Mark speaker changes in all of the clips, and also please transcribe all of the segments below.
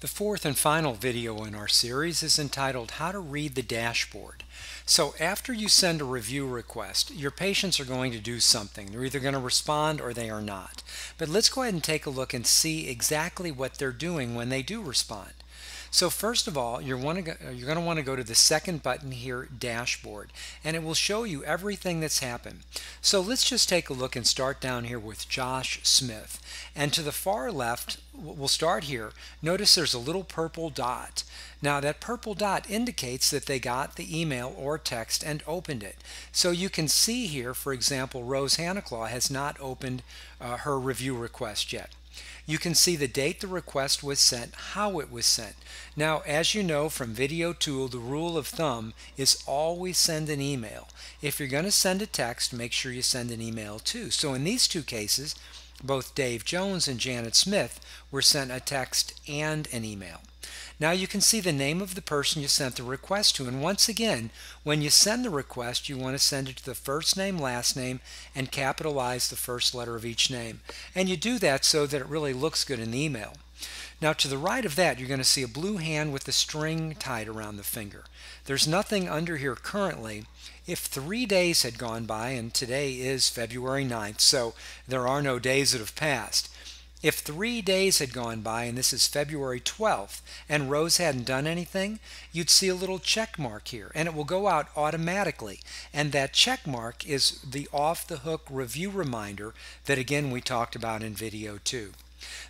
Speaker 1: The fourth and final video in our series is entitled How to Read the Dashboard. So after you send a review request, your patients are going to do something. They're either going to respond or they are not. But let's go ahead and take a look and see exactly what they're doing when they do respond. So first of all, you're, go, you're going to want to go to the second button here, Dashboard, and it will show you everything that's happened. So let's just take a look and start down here with Josh Smith. And to the far left, we'll start here. Notice there's a little purple dot. Now that purple dot indicates that they got the email or text and opened it. So you can see here, for example, Rose Hannaclaw has not opened uh, her review request yet. You can see the date the request was sent, how it was sent. Now, as you know from Video Tool, the rule of thumb is always send an email. If you're going to send a text, make sure you send an email too. So in these two cases, both Dave Jones and Janet Smith were sent a text and an email. Now you can see the name of the person you sent the request to and once again when you send the request you want to send it to the first name last name and capitalize the first letter of each name and you do that so that it really looks good in the email. Now to the right of that you're going to see a blue hand with a string tied around the finger. There's nothing under here currently. If three days had gone by and today is February 9th so there are no days that have passed if three days had gone by and this is February 12th and Rose hadn't done anything, you'd see a little check mark here and it will go out automatically. And that check mark is the off the hook review reminder that again we talked about in video 2.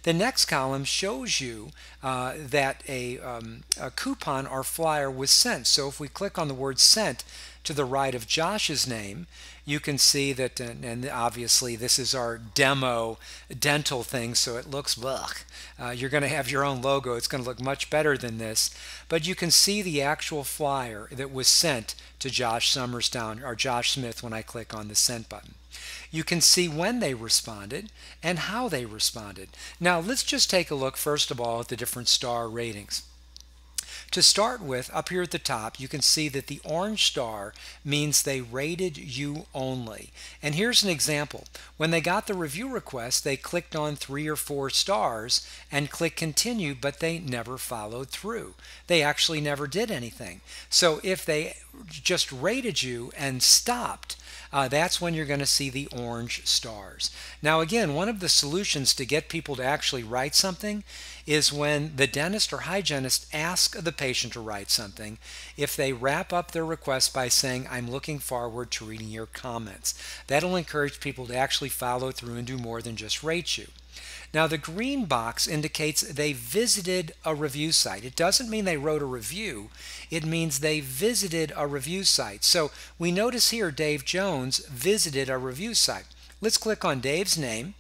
Speaker 1: The next column shows you uh, that a, um, a coupon or flyer was sent. So if we click on the word sent, to the right of Josh's name, you can see that, and obviously this is our demo dental thing, so it looks, ugh. Uh, you're going to have your own logo. It's going to look much better than this. But you can see the actual flyer that was sent to Josh Summerstown or Josh Smith when I click on the sent button. You can see when they responded and how they responded. Now let's just take a look first of all at the different star ratings. To start with, up here at the top, you can see that the orange star means they rated you only. And here's an example. When they got the review request, they clicked on three or four stars and clicked continue, but they never followed through. They actually never did anything. So if they just rated you and stopped, uh, that's when you're going to see the orange stars. Now again, one of the solutions to get people to actually write something is when the dentist or hygienist ask the patient to write something, if they wrap up their request by saying, I'm looking forward to reading your comments. That'll encourage people to actually follow through and do more than just rate you. Now the green box indicates they visited a review site. It doesn't mean they wrote a review. It means they visited a review site. So we notice here Dave Jones visited a review site. Let's click on Dave's name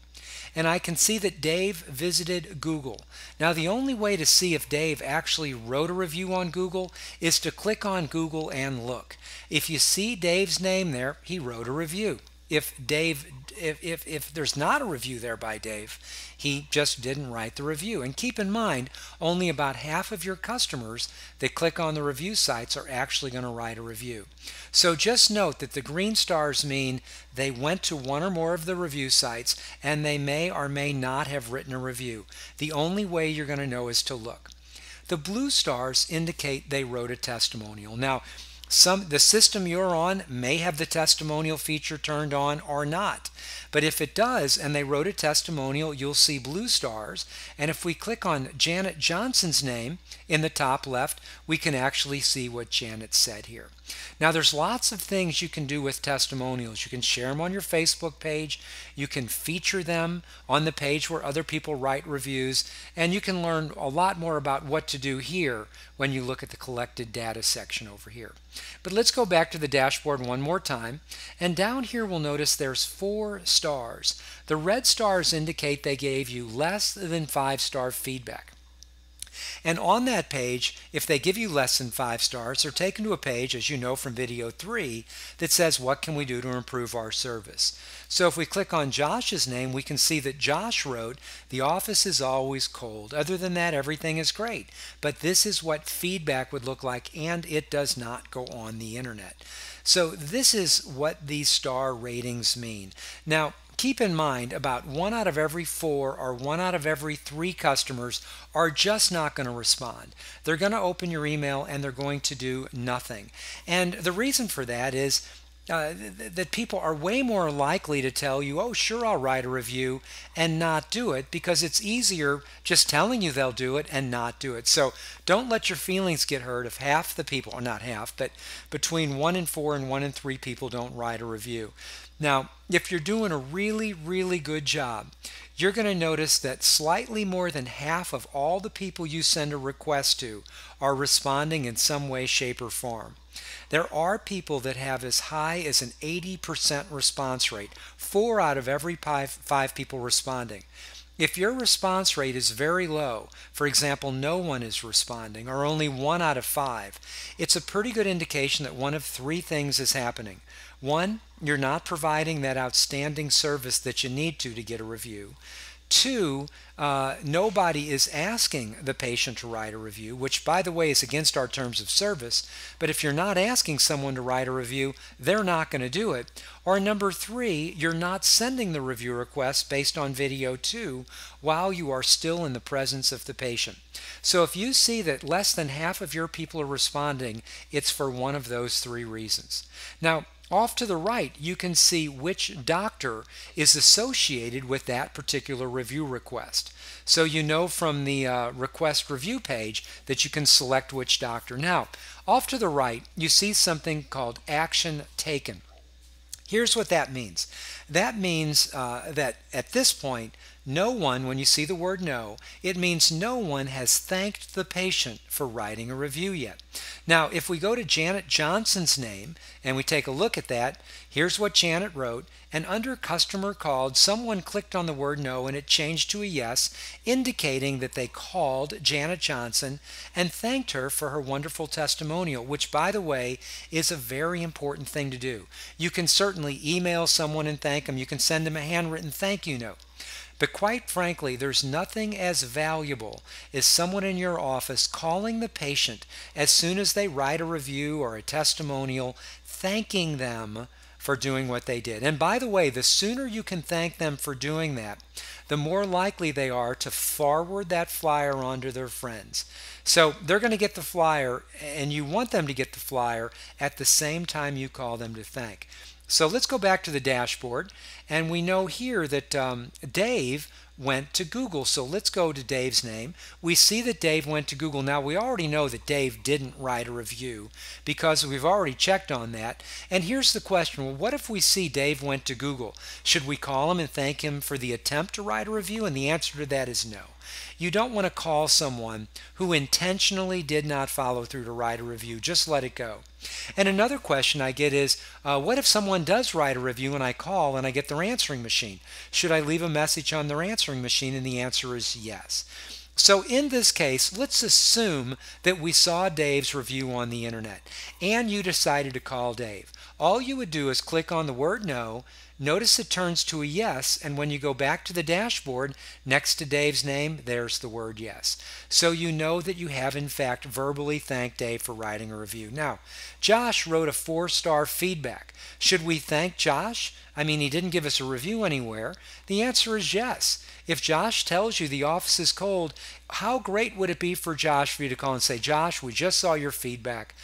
Speaker 1: and I can see that Dave visited Google. Now the only way to see if Dave actually wrote a review on Google is to click on Google and look. If you see Dave's name there, he wrote a review if Dave if, if, if there's not a review there by Dave, he just didn't write the review. And keep in mind, only about half of your customers that click on the review sites are actually going to write a review. So just note that the green stars mean they went to one or more of the review sites and they may or may not have written a review. The only way you're going to know is to look. The blue stars indicate they wrote a testimonial. Now, some the system you're on may have the testimonial feature turned on or not. But if it does and they wrote a testimonial, you'll see blue stars. And if we click on Janet Johnson's name in the top left, we can actually see what Janet said here. Now there's lots of things you can do with testimonials. You can share them on your Facebook page, you can feature them on the page where other people write reviews, and you can learn a lot more about what to do here when you look at the collected data section over here. But let's go back to the dashboard one more time. And down here we'll notice there's four stars. The red stars indicate they gave you less than five star feedback. And on that page, if they give you less than five stars, they're taken to a page, as you know from video three, that says, what can we do to improve our service? So if we click on Josh's name, we can see that Josh wrote, the office is always cold. Other than that, everything is great. But this is what feedback would look like, and it does not go on the internet. So this is what these star ratings mean. Now, keep in mind about one out of every four or one out of every three customers are just not going to respond. They're going to open your email and they're going to do nothing. And the reason for that is uh, th- that people are way more likely to tell you, oh, sure, I'll write a review and not do it because it's easier just telling you they'll do it and not do it. So don't let your feelings get hurt if half the people, or not half, but between one in four and one in three people don't write a review. Now, if you're doing a really, really good job, you're going to notice that slightly more than half of all the people you send a request to are responding in some way, shape, or form. There are people that have as high as an 80% response rate, four out of every five, people responding. If your response rate is very low, for example, no one is responding, or only one out of five, it's a pretty good indication that one of three things is happening. One, you're not providing that outstanding service that you need to to get a review. Two, uh, nobody is asking the patient to write a review, which, by the way, is against our terms of service. But if you're not asking someone to write a review, they're not going to do it. Or number three, you're not sending the review request based on video two while you are still in the presence of the patient. So if you see that less than half of your people are responding, it's for one of those three reasons. Now, off to the right, you can see which doctor is associated with that particular review request. So you know from the uh, request review page that you can select which doctor. Now, off to the right, you see something called action taken. Here's what that means. That means uh, that at this point, no one, when you see the word no, it means no one has thanked the patient for writing a review yet. Now, if we go to Janet Johnson's name and we take a look at that, here's what Janet wrote. And under customer called, someone clicked on the word no and it changed to a yes, indicating that they called Janet Johnson and thanked her for her wonderful testimonial, which, by the way, is a very important thing to do. You can certainly email someone and thank them, you can send them a handwritten thank you note. But quite frankly, there's nothing as valuable as someone in your office calling the patient as soon as they write a review or a testimonial, thanking them for doing what they did. And by the way, the sooner you can thank them for doing that, the more likely they are to forward that flyer on to their friends. So they're going to get the flyer, and you want them to get the flyer at the same time you call them to thank. So let's go back to the dashboard and we know here that um, Dave went to Google. So let's go to Dave's name. We see that Dave went to Google. Now we already know that Dave didn't write a review because we've already checked on that. And here's the question, well, what if we see Dave went to Google? Should we call him and thank him for the attempt to write a review? And the answer to that is no. You don't want to call someone who intentionally did not follow through to write a review. Just let it go. And another question I get is uh, what if someone does write a review and I call and I get their answering machine? Should I leave a message on their answering machine? And the answer is yes. So in this case, let's assume that we saw Dave's review on the internet and you decided to call Dave. All you would do is click on the word no, Notice it turns to a yes, and when you go back to the dashboard, next to Dave's name, there's the word yes. So you know that you have in fact verbally thanked Dave for writing a review. Now, Josh wrote a four-star feedback. Should we thank Josh? I mean, he didn't give us a review anywhere. The answer is yes. If Josh tells you the office is cold, how great would it be for Josh for you to call and say, Josh, we just saw your feedback.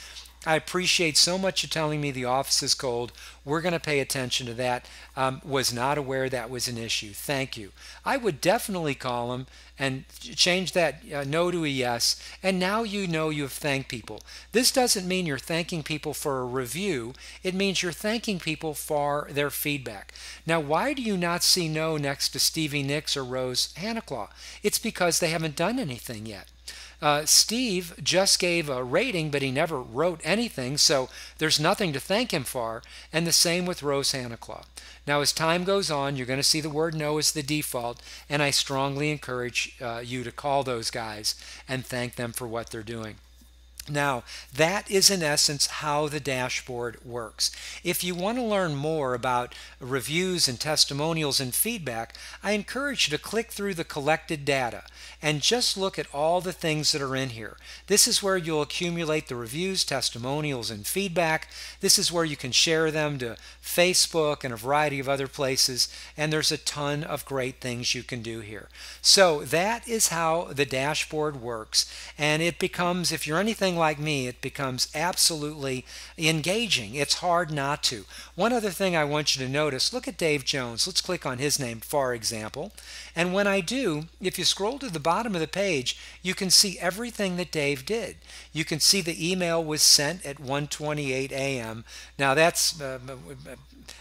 Speaker 1: I appreciate so much you telling me the office is cold. We're going to pay attention to that. Um, was not aware that was an issue. Thank you. I would definitely call him and change that uh, no to a yes. And now you know you've thanked people. This doesn't mean you're thanking people for a review. It means you're thanking people for their feedback. Now, why do you not see no next to Stevie Nicks or Rose Hannaclaw? It's because they haven't done anything yet. Uh, Steve just gave a rating, but he never wrote anything, so there's nothing to thank him for. And the same with Rose Hannaclaw. Now, as time goes on, you're going to see the word no as the default, and I strongly encourage uh, you to call those guys and thank them for what they're doing. Now, that is in essence how the dashboard works. If you want to learn more about reviews and testimonials and feedback, I encourage you to click through the collected data and just look at all the things that are in here. This is where you'll accumulate the reviews, testimonials, and feedback. This is where you can share them to Facebook and a variety of other places, and there's a ton of great things you can do here. So that is how the dashboard works, and it becomes, if you're anything like me, it becomes absolutely engaging. It's hard not to. One other thing I want you to notice look at Dave Jones. Let's click on his name, for example. And when I do, if you scroll to the bottom of the page, you can see everything that Dave did. You can see the email was sent at 1:28 a.m. Now that's uh,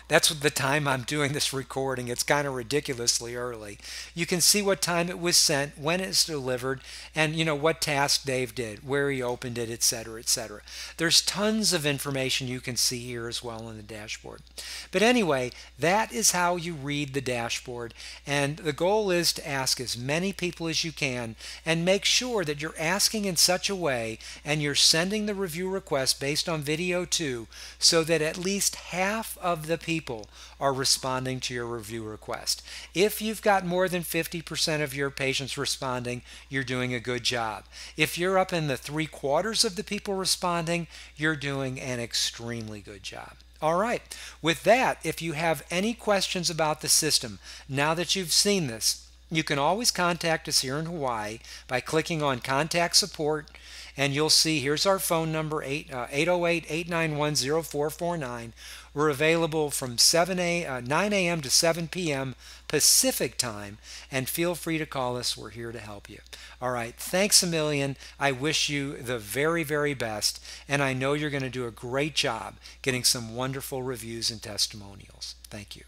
Speaker 1: that's the time I'm doing this recording. It's kind of ridiculously early. You can see what time it was sent, when it's delivered, and you know what task Dave did, where he opened it, etc., etc. There's tons of information you can see here as well in the dashboard. But anyway, that is how you read the dashboard, and the goal is to ask as many people as you can and make sure that you're asking in such a way and you're sending the review request based on video two, so that at least half of the people are responding to your review request. If you've got more than 50% of your patients responding, you're doing a good job. If you're up in the three quarters of the people responding, you're doing an extremely good job. All right, with that, if you have any questions about the system, now that you've seen this, you can always contact us here in Hawaii by clicking on Contact Support and you'll see here's our phone number 808 891 0449. We're available from 7 a, uh, 9 a.m. to 7 p.m. Pacific time, and feel free to call us. We're here to help you. All right, thanks a million. I wish you the very, very best, and I know you're going to do a great job getting some wonderful reviews and testimonials. Thank you.